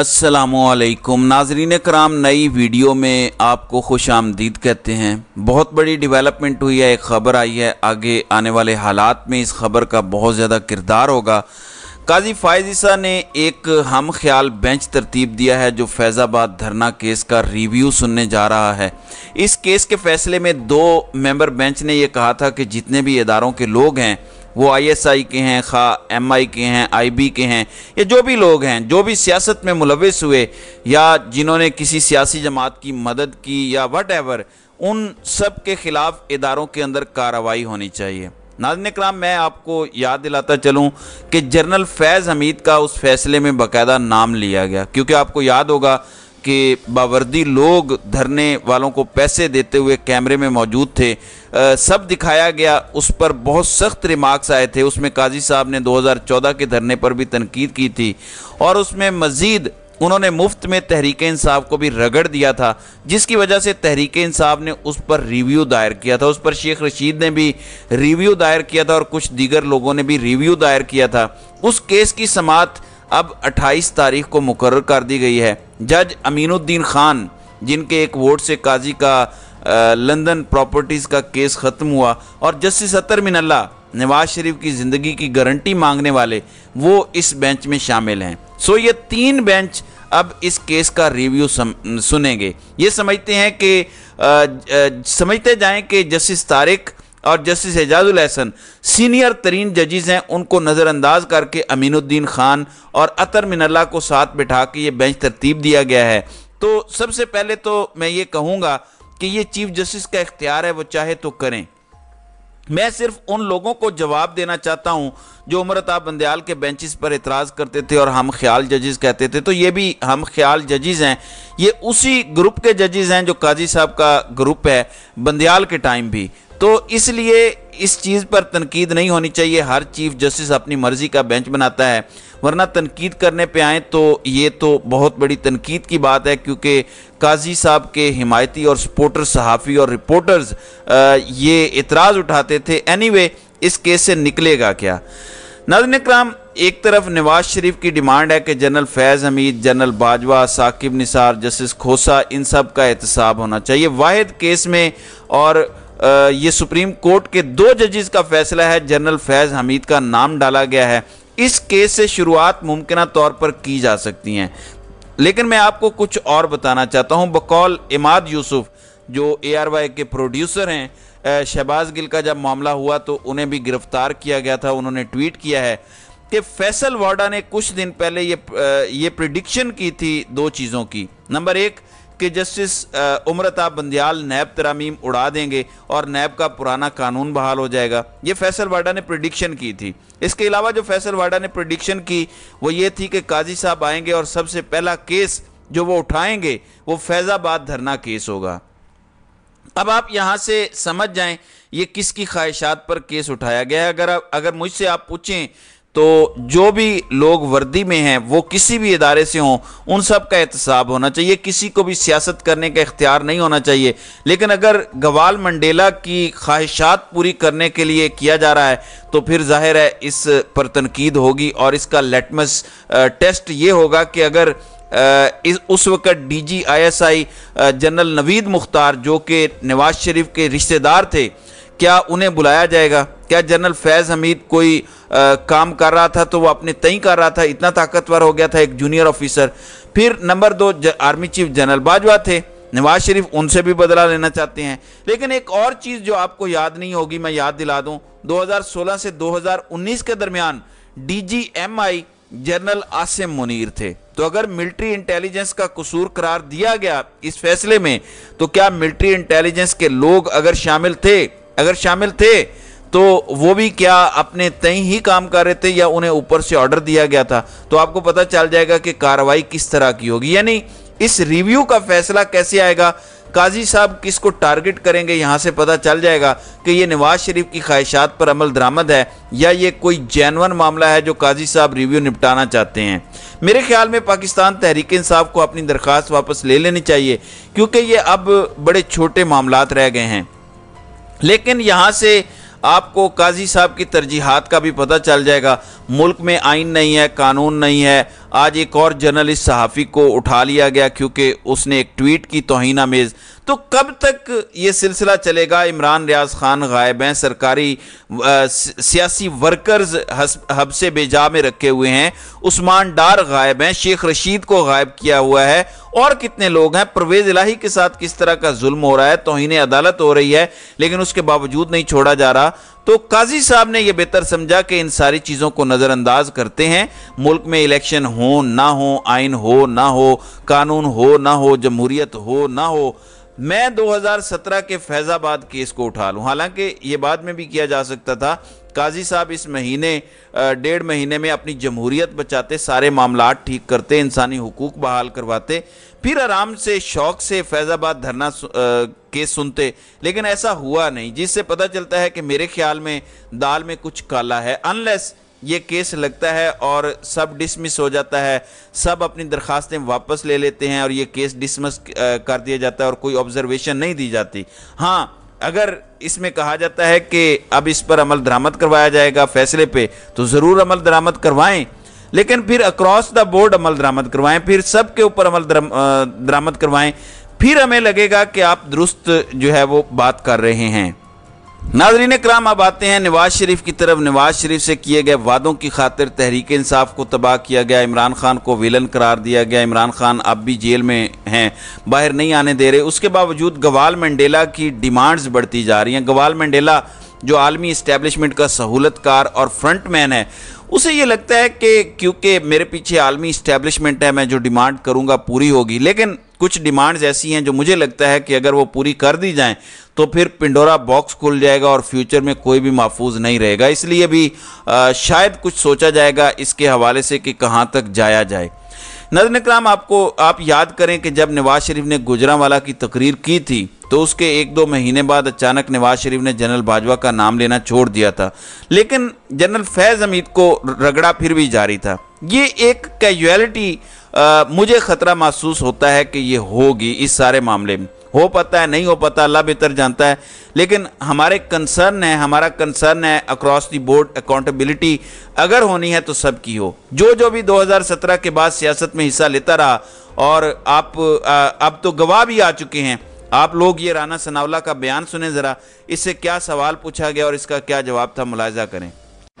असलकुम नाजरीन कराम, नई वीडियो में आपको खुश आमदीद कहते हैं। बहुत बड़ी डेवलपमेंट हुई है, एक ख़बर आई है। आगे आने वाले हालात में इस खबर का बहुत ज़्यादा किरदार होगा। काजी फायजीसा ने एक हम ख्याल बेंच तरतीब दिया है, जो फैज़ाबाद धरना केस का रिव्यू सुनने जा रहा है। इस केस के फैसले में दो मेंबर बेंच ने यह कहा था कि जितने भी इदारों के लोग हैं वो आईएसआई के हैं, खा एमआई के हैं आईबी के हैं, या जो भी लोग हैं, जो भी सियासत में मुलविस हुए, या जिन्होंने किसी सियासी जमात की मदद की, या वट उन सब के ख़िलाफ़ इदारों के अंदर कार्रवाई होनी चाहिए। नाजन कराम मैं आपको याद दिलाता चलूँ कि जनरल फैज़ हमीद का उस फैसले में बाकायदा नाम लिया गया, क्योंकि आपको याद होगा कि बावर्दी लोग धरने वालों को पैसे देते हुए कैमरे में मौजूद थे। आ, सब दिखाया गया उस पर बहुत सख्त रिमार्क्स आए थे। उसमें काजी साहब ने 2014 के धरने पर भी तनकीद की थी और उसमें मज़ीद उन्होंने मुफ़्त में तहरीक इंसाफ को भी रगड़ दिया था जिसकी वजह से तहरीक इंसाफ ने उस पर रिव्यू दायर किया था। उस पर शेख रशीद ने भी रिव्यू दायर किया था और कुछ दीगर लोगों ने भी रिव्यू दायर किया था। उस केस की समात अब 28 तारीख को मुकर कर दी गई है। जज अमीनुद्दीन खान, जिनके एक वोट से काजी का लंदन प्रॉपर्टीज़ का केस ख़त्म हुआ और जस्टिस अतर मिनल्ला नवाज़ शरीफ की ज़िंदगी की गारंटी मांगने वाले, वो इस बेंच में शामिल हैं। सो ये तीन बेंच अब इस केस का रिव्यू सुनेंगे। ये समझते हैं कि समझते जाएँ कि जस्टिस तारिक और जस्टिस एजाजुल एहसन सीनियर तरीन जजेस हैं, उनको नज़रअंदाज करके अमीनुद्दीन खान और अतर मिनल्ला को साथ बिठा के ये बेंच तरतीब दिया गया है। तो सबसे पहले तो मैं ये कहूँगा कि ये चीफ जस्टिस का इख्तियार है, वो चाहे तो करें। मैं सिर्फ़ उन लोगों को जवाब देना चाहता हूँ जो उमरताब बंदयाल के बेंचेस पर इतराज़ करते थे और हम ख्याल जजेस कहते थे। तो ये भी हम ख्याल जजेस हैं। ये उसी ग्रुप के जजेस हैं जो काजी साहब का ग्रुप है, बंदयाल के टाइम भी। तो इसलिए इस चीज़ पर तनकीद नहीं होनी चाहिए। हर चीफ जस्टिस अपनी मर्ज़ी का बेंच बनाता है वरना तनकीद करने पे आए तो ये तो बहुत बड़ी तनकीद की बात है क्योंकि काजी साहब के हिमायती और सपोर्टर सहाफ़ी और रिपोर्टर्स ये इतराज़ उठाते थे। एनीवे anyway, इस केस से निकलेगा क्या? नाजन कराम एक तरफ़ नवाज़ शरीफ की डिमांड है कि general Faiz Hameed general Bajwa Saqib Nisar justice Khosa इन सब का एहतसाब होना चाहिए। वाहिद केस में और ये सुप्रीम कोर्ट के दो जजेस का फैसला है, जनरल फैज़ हमीद का नाम डाला गया है। इस केस से शुरुआत मुमकिन तौर पर की जा सकती हैं। लेकिन मैं आपको कुछ और बताना चाहता हूँ। बकौल इमाद यूसुफ, जो ए आर वाई के प्रोड्यूसर हैं शहबाज गिल का जब मामला हुआ तो उन्हें भी गिरफ़्तार किया गया था, उन्होंने ट्वीट किया है। कि फैसल वाडा ने कुछ दिन पहले ये ये प्रिडिक्शन की थी दो चीज़ों की। नंबर एक, कि जस्टिस उमरताब बंदयाल नैब तरामीम उड़ा देंगे और नैब का पुराना कानून बहाल हो जाएगा। ये फैसल वाडा ने प्रिडिक्शन की थी। इसके अलावा जो फैसल वाडा ने प्रिडिक्शन की, वो ये थी कि काजी साहब आएँगे और सबसे पहला केस जो वो उठाएँगे, वो फैज़ाबाद धरना केस होगा। अब आप यहाँ से समझ जाएँ, ये किसकी ख्वाहिशात पर केस उठाया गया है? अगर अगर मुझसे आप पूछें तो जो भी लोग वर्दी में हैं, वो किसी भी इदारे से हों, उन सब का एहतसाब होना चाहिए। किसी को भी सियासत करने का इख्तियार नहीं होना चाहिए। लेकिन अगर गवाल मंडेला की ख्वाहिशात पूरी करने के लिए किया जा रहा है तो फिर ज़ाहिर है इस पर तनकीद होगी और इसका लेटमस टेस्ट ये होगा कि अगर इस, उस वक़्त D G I S I general Naveed Mukhtar जो कि नवाज़ शरीफ के रिश्तेदार थे, क्या उन्हें बुलाया जाएगा? क्या जनरल फैज़ हमीद कोई काम कर रहा था तो वो अपने तई कर रहा था, इतना ताकतवर हो गया था एक जूनियर ऑफिसर फिर नंबर दो आर्मी चीफ जनरल बाजवा थे। नवाज़ शरीफ उनसे भी बदला लेना चाहते हैं। लेकिन एक और चीज़ जो आपको याद नहीं होगी, मैं याद दिला दूँ 2016 से 2019 के दरमियान डीजीएमआई जनरल आसिम मुनीर थे। तो अगर मिलिट्री इंटेलिजेंस का कसूर करार दिया गया इस फैसले में तो क्या मिलिट्री इंटेलिजेंस के लोग अगर शामिल थे, अगर शामिल थे तो वो भी क्या अपने तय ही काम कर रहे थे या उन्हें ऊपर से ऑर्डर दिया गया था? तो आपको पता चल जाएगा कि कार्रवाई किस तरह की होगी। यानी इस रिव्यू का फैसला कैसे आएगा? काजी साहब किसको टारगेट करेंगे? यहाँ से पता चल जाएगा कि ये नवाज़ शरीफ की ख्वाहिशात पर अमल दरामद है या ये कोई जैनवन मामला है जो काजी साहब रिव्यू निपटाना चाहते हैं। मेरे ख्याल में पाकिस्तान तहरीक इंसाफ को अपनी दरख्वास्त वापस ले लेनी चाहिए, क्योंकि ये अब बड़े छोटे मामला रह गए हैं। लेकिन यहाँ से आपको काजी साहब की तरजीहत का भी पता चल जाएगा। मुल्क में आइन नहीं है, कानून नहीं है। आज एक और जर्नलिस्ट सहाफ़ी को उठा लिया गया क्योंकि उसने एक ट्वीट की तोहना आमेज़ तो कब तक ये सिलसिला चलेगा? इमरान रियाज खान गायब हैं। सरकारी सियासी वर्कर्स हब से बेजा में रखे हुए हैं। उस्मान डार गायब हैं। शेख रशीद को गायब किया हुआ है। और कितने लोग हैं? परवेज इलाही के साथ किस तरह का जुल्म हो रहा है? तोहन अदालत हो रही है, लेकिन उसके बावजूद नहीं छोड़ा जा रहा। तो काजी साहब ने यह बेहतर समझा कि इन सारी चीज़ों को नज़रअंदाज करते हैं। मुल्क में इलेक्शन हो ना हो, आइन हो ना हो, कानून हो ना हो, जमहूरियत हो ना हो मैं 2017 के फैज़ाबाद केस को उठा लूँ। हालाँकि ये बाद में भी किया जा सकता था। काजी साहब इस महीने डेढ़ महीने में अपनी जमहूरियत बचाते, सारे मामला ठीक करते, इंसानी हकूक़ बहाल करवाते, फिर आराम से, शौक से फैज़ाबाद धरना केस सुनते। लेकिन ऐसा हुआ नहीं, जिससे पता चलता है कि मेरे ख्याल में दाल में कुछ काला है। अनलेस ये केस लगता है और सब डिसमिस हो जाता है। सब अपनी दरखास्तें वापस ले लेते हैं और ये केस डिसमस कर दिया जाता है और कोई ऑब्जर्वेशन नहीं दी जाती। हाँ अगर इसमें कहा जाता है कि अब इस पर अमल दरामद करवाया जाएगा फैसले पे तो ज़रूर अमल दरामद करवाएँ। लेकिन फिर अक्रॉस द बोर्ड अमल दरामद करवाएँ, फिर सब के ऊपर अमल दरामद करवाएँ। फिर हमें लगेगा कि आप दुरुस्त जो है वो बात कर रहे हैं। नाजरीन कराम अब आते हैं नवाज़ शरीफ की तरफ़। नवाज़ शरीफ से किए गए वादों की खातिर तहरीक इंसाफ को तबाह किया गया। इमरान खान को विलन करार दिया गया। इमरान खान अब भी जेल में हैं, बाहर नहीं आने दे रहे। उसके बावजूद गवाल मंडेला की डिमांड्स बढ़ती जा रही हैं। गवाल मंडेला, जो आलमी इस्टेब्लिशमेंट का सहूलतकार और फ्रंट मैन है, उसे ये लगता है कि क्योंकि मेरे पीछे आलमी इस्टेब्लिशमेंट है, मैं जो डिमांड करूँगा पूरी होगी। लेकिन कुछ डिमांड्स ऐसी हैं जो मुझे लगता है कि अगर वो पूरी कर दी जाएँ तो फिर पिंडोरा बॉक्स खुल जाएगा और फ्यूचर में कोई भी महफूज नहीं रहेगा। इसलिए भी आ, शायद कुछ सोचा जाएगा इसके हवाले से कि कहाँ तक जाया जाए। नज़र कराम आपको आप याद करें कि जब नवाज़ शरीफ ने गुजरावाला की तकरीर की थी तो उसके एक दो महीने बाद अचानक नवाज़ शरीफ ने जनरल बाजवा का नाम लेना छोड़ दिया था। लेकिन जनरल फैज़ हमीद को रगड़ा फिर भी जारी था। ये एक कैजुअलिटी मुझे ख़तरा महसूस होता है कि ये होगी इस सारे मामले में। हो पाता है, नहीं हो पाता, अल्लाह बेहतर जानता है। लेकिन हमारे कंसर्न है, हमारा कंसर्न है अक्रॉस दी बोर्ड अकाउंटेबिलिटी अगर होनी है तो सब की हो। जो जो भी 2017 के बाद सियासत में हिस्सा लेता रहा, और आप अब तो गवाह भी आ चुके हैं। आप लोग ये राना सनावला का बयान सुने ज़रा। इससे क्या सवाल पूछा गया और इसका क्या जवाब था, मुलायजा करें।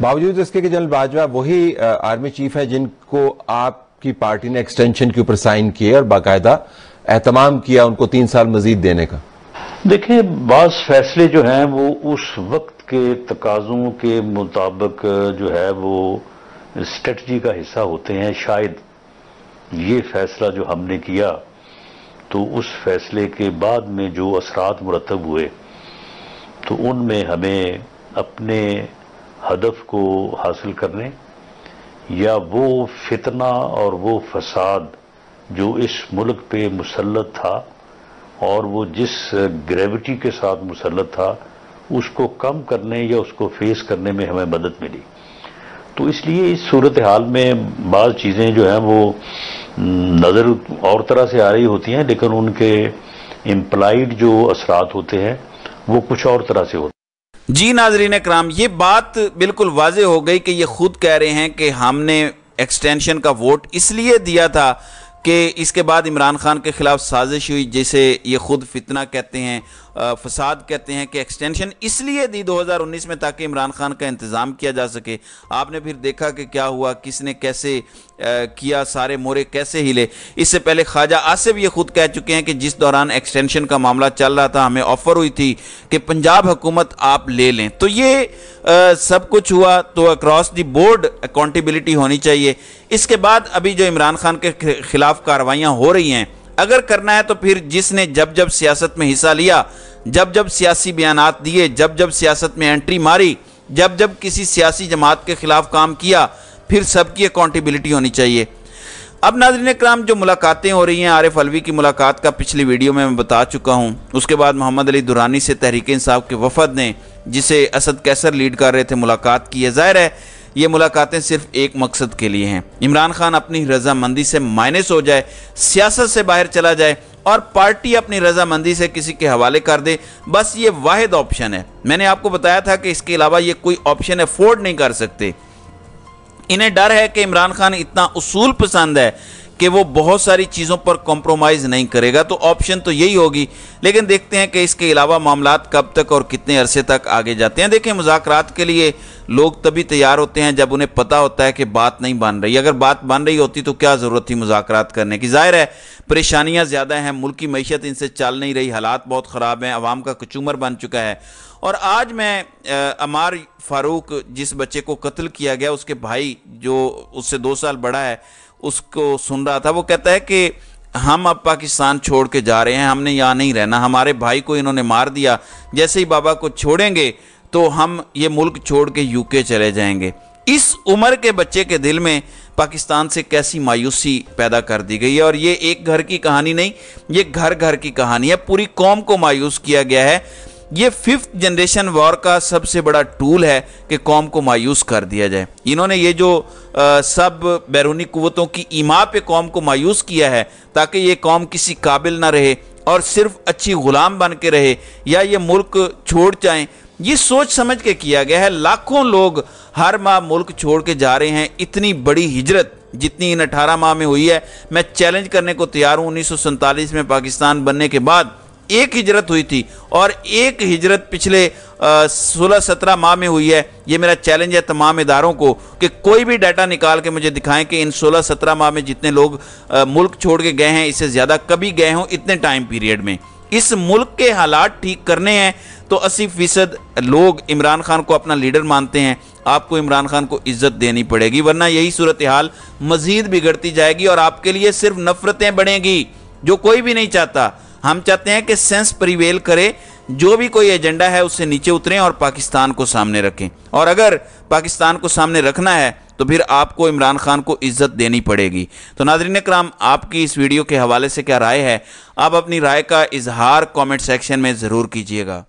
बावजूद इसके कि जनरल बाजवा वही आर्मी चीफ है जिनको आपकी पार्टी ने एक्सटेंशन के ऊपर साइन किए और बाकायदा एहतमाम किया उनको तीन साल मजीद देने का। देखिए बाज फैसले जो हैं वो उस वक्त के तकाजों के मुताबिक जो है वो स्ट्रेटजी का हिस्सा होते हैं। शायद ये फैसला जो हमने किया तो उस फैसले के बाद में जो असरात मुरतब हुए तो उनमें हमें अपने हदफ को हासिल करने, या वो फितना और वो फसाद जो इस मुल्क पे मुसलत था और वो जिस ग्रेविटी के साथ मुसलत था, उसको कम करने या उसको फेस करने में हमें मदद मिली। तो इसलिए इस सूरत हाल में बाज़ चीज़ें जो हैं वो नज़र और तरह से आ रही होती हैं, लेकिन उनके इम्प्लाइड जो असरात होते हैं, वो कुछ और तरह से होते हैं। जी नाजरीन कराम ये बात बिल्कुल वाज हो गई कि ये खुद कह रहे हैं कि हमने एक्सटेंशन का वोट इसलिए दिया था कि इसके बाद इमरान खान के खिलाफ साजिश हुई, जिसे ये खुद फितना कहते हैं। फसाद कहते हैं कि एक्सटेंशन इसलिए दी 2019 में ताकि इमरान खान का इंतज़ाम किया जा सके। आपने फिर देखा कि क्या हुआ किसने कैसे किया सारे मोरे कैसे हिले। इससे पहले ख्वाजा आसिफ ये खुद कह चुके हैं कि जिस दौरान एक्सटेंशन का मामला चल रहा था हमें ऑफ़र हुई थी कि पंजाब हुकूमत आप ले लें। तो ये आ, सब कुछ हुआ तो अक्रॉस दी बोर्ड अकाउंटेबिलिटी होनी चाहिए। इसके बाद अभी जो इमरान खान के खिलाफ कार्रवाइयाँ हो रही हैं अगर करना है तो फिर जिसने जब जब सियासत में हिस्सा लिया, जब जब सियासी बयान दिए, जब जब सियासत में एंट्री मारी, जब जब किसी सियासी जमात के खिलाफ काम किया, फिर सबकी अकाउंटेबिलिटी होनी चाहिए। अब नाजरीन कराम जो मुलाकातें हो रही हैं, आरिफ अलवी की मुलाकात का पिछली वीडियो में मैं बता चुका हूँ। उसके बाद मोहम्मद अली दुरानी से तहरीक इंसाफ के वफद ने, जिसे असद कैसर लीड कर रहे थे, मुलाकात की। है ज़ाहिर है ये मुलाकातें सिर्फ़ एक मकसद के लिए हैं। इमरान खान अपनी रजामंदी से माइनस हो जाए, सियासत से बाहर चला जाए और पार्टी अपनी रजामंदी से किसी के हवाले कर दे, बस ये वाद ऑप्शन है। मैंने आपको बताया था कि इसके अलावा ये कोई ऑप्शन अफोर्ड नहीं कर सकते। इन्हें डर है कि इमरान खान इतना उसूल पसंद है कि वो बहुत सारी चीज़ों पर कॉम्प्रोमाइज़ नहीं करेगा तो ऑप्शन तो यही होगी। लेकिन देखते हैं कि इसके अलावा मामला कब तक और कितने अरसे तक आगे जाते हैं। देखें मुजाकर के लिए लोग तभी तैयार होते हैं जब उन्हें पता होता है कि बात नहीं बन रही। अगर बात बन रही होती तो क्या ज़रूरत थी मुजाकर करने की? ज़ाहिर है, परेशानियाँ ज़्यादा हैं, मुल्क की मीशत इनसे चल नहीं रही, हालात बहुत ख़राब हैं, अवाम का कचूमर बन चुका है। और आज मैं अमार फारूक जिस बच्चे को कत्ल किया गया, उसके भाई जो उससे दो साल बड़ा है उसको सुन रहा था, वो कहता है कि हम अब पाकिस्तान छोड़ के जा रहे हैं, हमने यहाँ नहीं रहना, हमारे भाई को इन्होंने मार दिया, जैसे ही बाबा को छोड़ेंगे तो हम ये मुल्क छोड़ के यूके चले जाएँगे। इस उम्र के बच्चे के दिल में पाकिस्तान से कैसी मायूसी पैदा कर दी गई है? और ये एक घर की कहानी नहीं, ये घर घर की कहानी है। पूरी कौम को मायूस किया गया है। ये फिफ्थ जनरेशन वॉर का सबसे बड़ा टूल है कि कौम को मायूस कर दिया जाए। इन्होंने ये जो आ, सब बैरूनी कुतों की ईमा पे कौम को मायूस किया है ताकि ये कौम किसी काबिल ना रहे और सिर्फ़ अच्छी गुलाम बन के रहे या ये मुल्क छोड़ जाएँ। ये सोच समझ के किया गया है। लाखों लोग हर माह मुल्क छोड़ के जा रहे हैं। इतनी बड़ी हिजरत जितनी इन अठारह माह में हुई है मैं चैलेंज करने को तैयार हूँ। उन्नीस में पाकिस्तान बनने के बाद एक हिजरत हुई थी और एक हिजरत पिछले सोलह सत्रह माह में हुई है। ये मेरा चैलेंज है तमाम इदारों को कि कोई भी डाटा निकाल के मुझे दिखाएँ कि इन सोलह सत्रह माह में जितने लोग आ, मुल्क छोड़ के गए हैं इससे ज़्यादा कभी गए हों इतने टाइम पीरियड में। इस मुल्क के हालात ठीक करने हैं तो अस्सी फ़ीसद लोग इमरान खान को अपना लीडर मानते हैं। आपको इमरान खान को इज़्ज़त देनी पड़ेगी वरना यही सूरत हाल मजीद बिगड़ती जाएगी और आपके लिए सिर्फ़ नफरतें बढ़ेंगी जो कोई भी नहीं चाहता। हम चाहते हैं कि सेंस प्रिवेल करे, जो भी कोई एजेंडा है उससे नीचे उतरें और पाकिस्तान को सामने रखें। और अगर पाकिस्तान को सामने रखना है तो फिर आपको इमरान खान को इज़्ज़त देनी पड़ेगी। तो नाजरीन कराम आपकी इस वीडियो के हवाले से क्या राय है? आप अपनी राय का इजहार कमेंट सेक्शन में ज़रूर कीजिएगा।